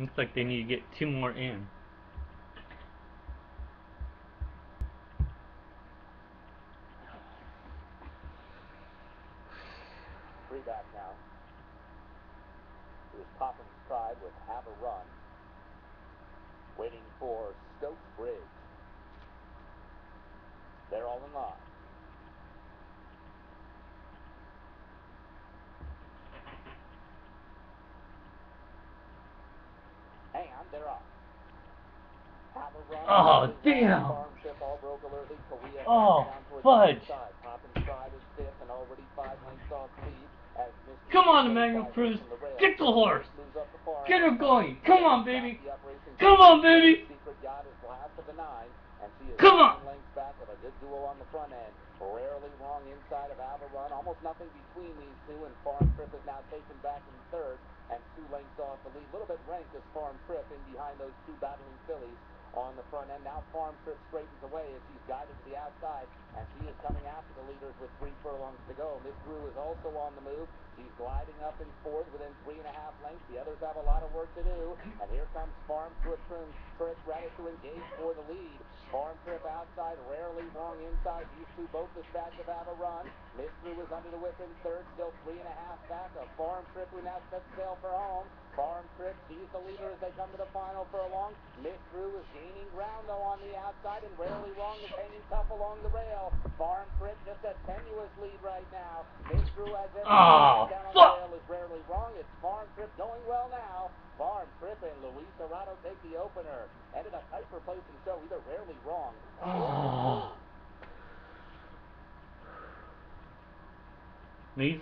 Looks like they need to get two more in. Three back now. Here's Popham's Pride with Have a Run. Waiting for Stokes Bridge. They're all in line. Hang on, they're up. Have a run. Oh, damn. Farm Trip all broke early. Korea Oh, down towards fudge. the side. Popham's Pride is fifth and already five lengths off damn! Oh, As Mr. Come on, Emmanuel Cruz. Get the horse. Get her going. Come on, baby. Come on, baby. Secret Yacht is last of the nine, and she is Come on. seven lengths back with a good duo on the front end. Rarely wrong inside of Avalon. Almost nothing between these two, and Farm Trip is now taken back in third and two lengths off the lead. A little bit ranked as Farm Trip in behind those two battling fillies on the front end. Now Farm Trip straightens away as he's guided to the outside, and she is coming after the leaders with three furlongs to go. Miss Drew is also on the move. She's gliding up in fourth within three and a half lengths. The others have a lot of work to do, and here comes Farm Trip, Trip ready to engage for the lead. Farm Trip outside, rarely wrong inside. These two both dispatched to have a run. Miss Drew is under the whip in third, still three and a half back. A Farm Trip who now sets sail for home. Farm Trip the leader as they come to the final furlong. Miss Drew is gaining ground though on the outside and rarely wrong is hanging tough along the rail. Farm Trip just a tenuous lead right now. Miss Drew has it Oh, down on fuck. the rail is rarely wrong. It's Farm Trip going well now. Farm Trip and Luis Serrato take the opener. Ended up tight for place and show either rarely wrong. Oh. Needs